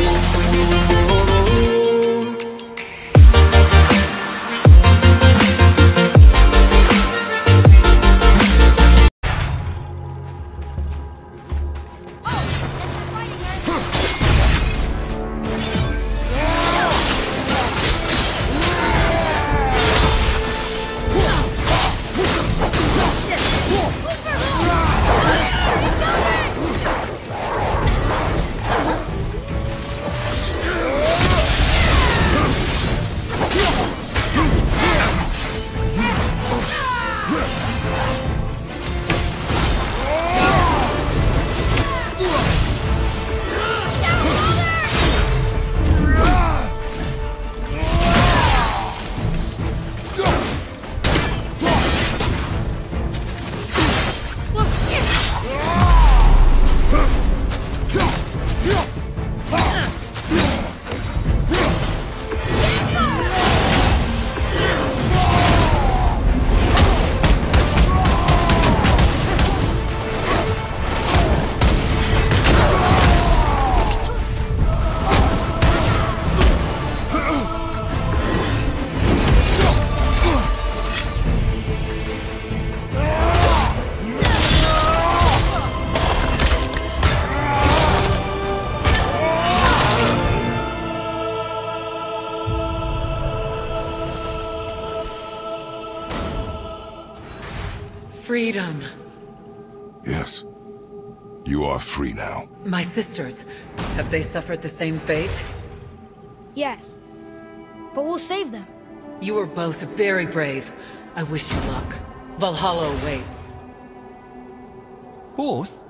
Música Freedom. Yes. You are free now. My sisters, have they suffered the same fate? Yes. But we'll save them. You are both very brave. I wish you luck. Valhalla waits. Both?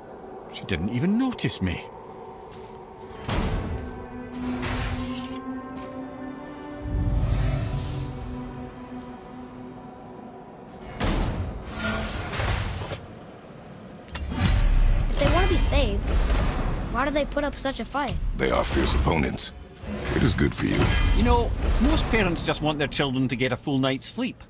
She didn't even notice me. Saved, why do they put up such a fight? They are fierce opponents. It is good for you. You know, most parents just want their children to get a full night's sleep.